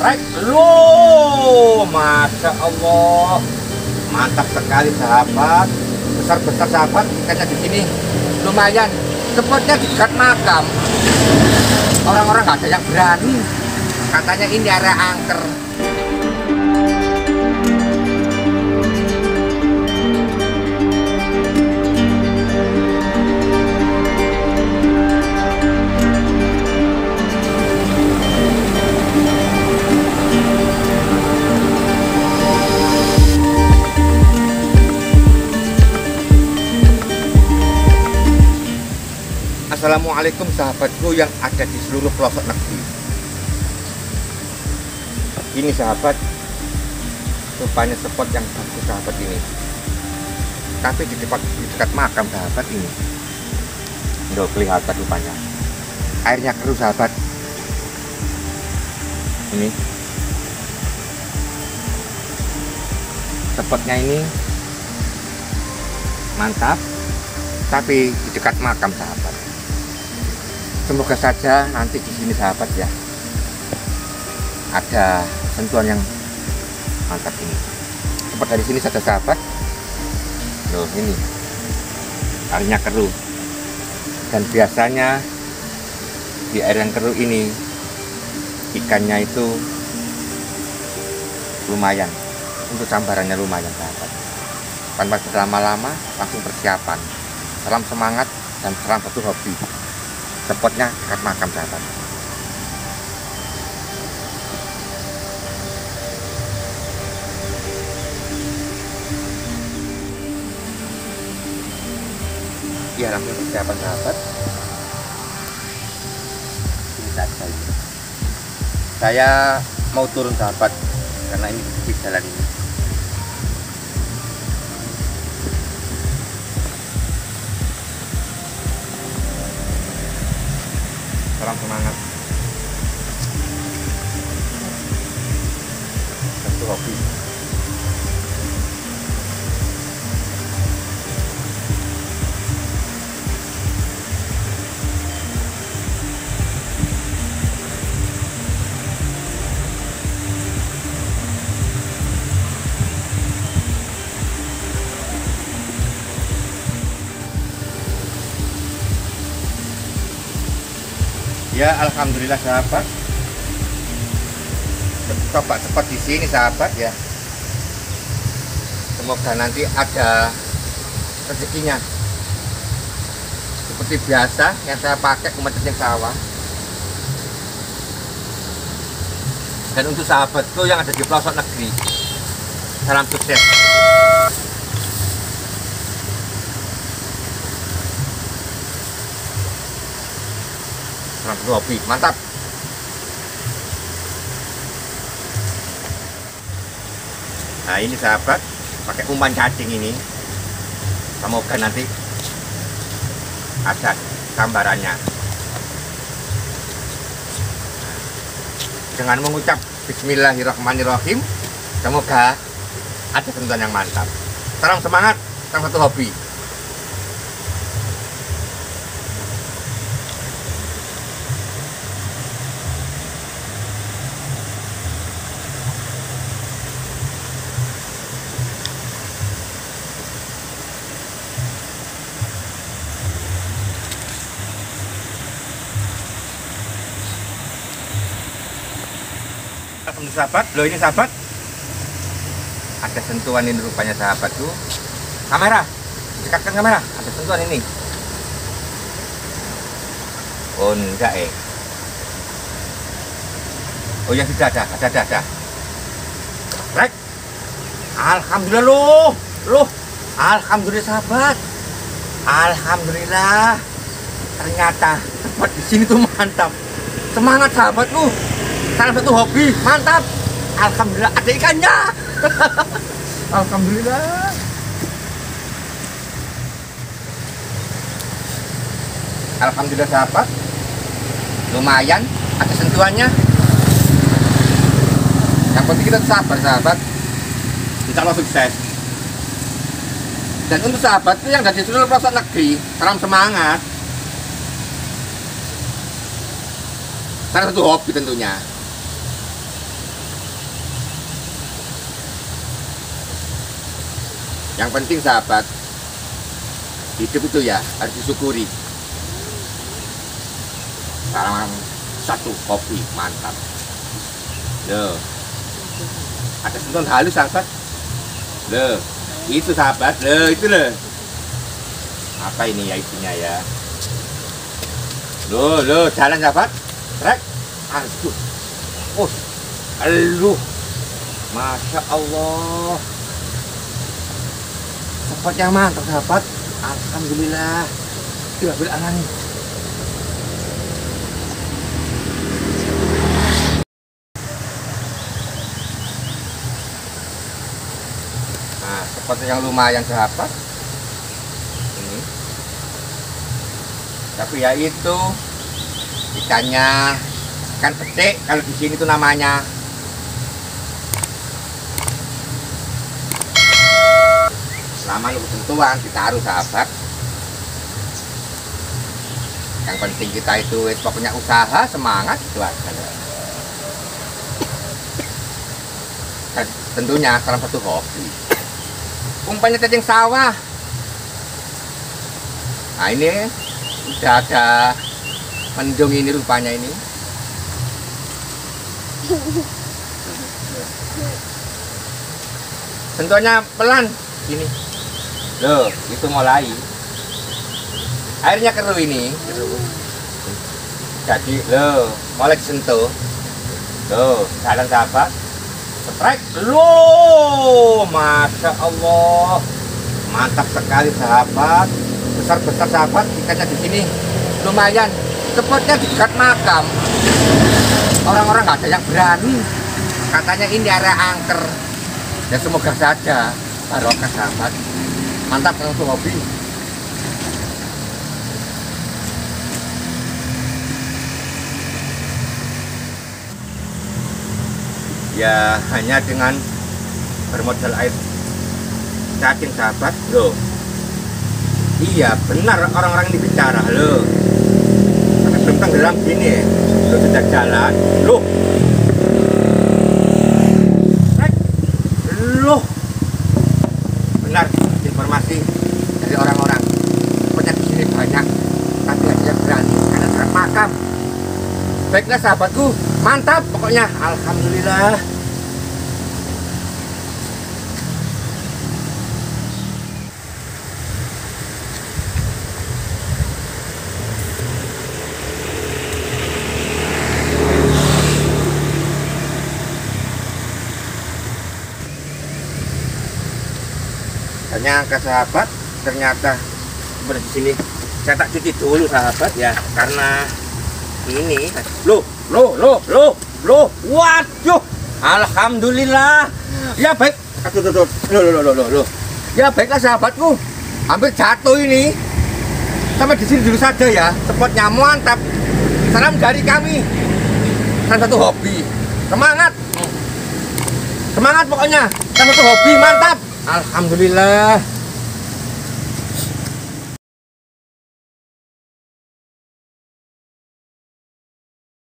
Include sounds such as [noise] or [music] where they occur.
Right, loh, masya Allah, mantap sekali sahabat, besar besar sahabat ikannya di sini lumayan. Tempatnya di dekat makam, orang-orang nggak ada yang berani. Katanya ini area angker. Assalamualaikum sahabatku yang ada di seluruh pelosok negeri. Ini sahabat, rupanya spot yang bagus sahabat ini. Tapi di dekat, di dekat makam sahabat ini. Nggak kelihatan rupanya. Airnya keruh sahabat. Ini. Spotnya ini mantap, tapi di dekat makam sahabat. Semoga saja nanti di sini sahabat ya ada sentuhan yang mantap ini. Seperti dari sini saja sahabat. Loh ini airnya keruh. Dan biasanya di air yang keruh ini ikannya itu lumayan untuk sambarannya lumayan sahabat. Tanpa berlama-lama langsung persiapan. Salam semangat dan salam satu hobi spotnya dekat makam sahabat. Ya langsung persiapan sahabat? Ini ini saya mau turun sahabat karena ini di jalan ini salam semangat. Satu hobi Ya alhamdulillah sahabat. Coba cepat di sini sahabat ya. Semoga nanti ada rezekinya. Seperti biasa yang saya pakai yang sawah. Dan untuk sahabatku yang ada di pelosok negeri, salam sukses. Salam hobi, mantap. Nah ini sahabat, pakai umpan cacing ini. Semoga nanti ada gambarannya. Dengan mengucap Bismillahirrahmanirrahim, semoga ada sentuhan yang mantap. Salam semangat, salam satu hobi. Sahabat loh ini sahabat. Ada sentuhan ini rupanya sahabat tuh. Kamera dekatkan kamera. Ada sentuhan ini. Oh enggak eh. Oh ya sudah ada ada ada ada. Right alhamdulillah loh loh. Alhamdulillah sahabat. Alhamdulillah. Ternyata tempat di sini tuh mantap. Semangat sahabat lu salah satu hobi. Mantap. Alhamdulillah ada ikannya. [laughs] Alhamdulillah. Alhamdulillah sahabat lumayan ada sentuhannya. Yang penting kita sabar sahabat. Insya Allah sukses. Dan untuk sahabat yang dari seluruh pelosok negeri salam semangat. Salah satu hobi tentunya Yang penting sahabat, hidup itu ya harus disyukuri. Salam satu kopi mantap. Loh, ada sentuhan halus sahabat. Loh, itu sahabat. Loh, itu loh. Apa ini ya isinya ya? Loh, loh, jalan sahabat. Trek. Aduh. Oh, aduh. Masya Allah. Cepatnya mantap sahabat. Alhamdulillah. Tidak beranan. Nah, seperti yang lumayan sahabat. Ini. Tapi ya itu ikannya ikan petik kalau di sini tuh namanya. Selama lu sentuhan ditaruh sahabat. Yang penting kita itu pokoknya usaha semangat itu aja. Dan tentunya salah satu hobi umpannya cacing sawah nah ini udah ada mendung ini rupanya ini [laughs] sentuhnya pelan gini loh itu mulai airnya keruh ini. Keruh. jadi loh mulai disentuh loh jalan sahabat strike. Loh masya Allah. Mantap sekali sahabat. Besar besar sahabat. Ikannya di sini. Lumayan. Sepotnya di dekat makam. Orang-orang nggak ada yang berani. Katanya ini area angker. Ya semoga saja. Barokah sahabat mantap untuk hobi. Ya hanya dengan bermodal air. Cacing sahabat? Loh. Iya benar orang-orang ini bicara loh. Tapi belum tenggelam gini lo sudah jalan. Loh Rek. loh benar informasi dari orang-orang. Pokoknya di sini banyak tapi yang berani karena dekat makam. Baiklah sahabatku mantap pokoknya. Alhamdulillah ternyata sahabat ternyata seperti sini saya tak cuci dulu sahabat ya karena ini. Loh loh loh loh loh. Waduh. Alhamdulillah. Ya baik. Aduh aduh loh loh loh loh loh ya baiklah sahabatku. Hampir jatuh ini. Sampai di sini dulu saja ya. Spotnya mantap salam dari kami. Salah satu hobi. Semangat. Semangat pokoknya. Salah satu hobi mantap alhamdulillah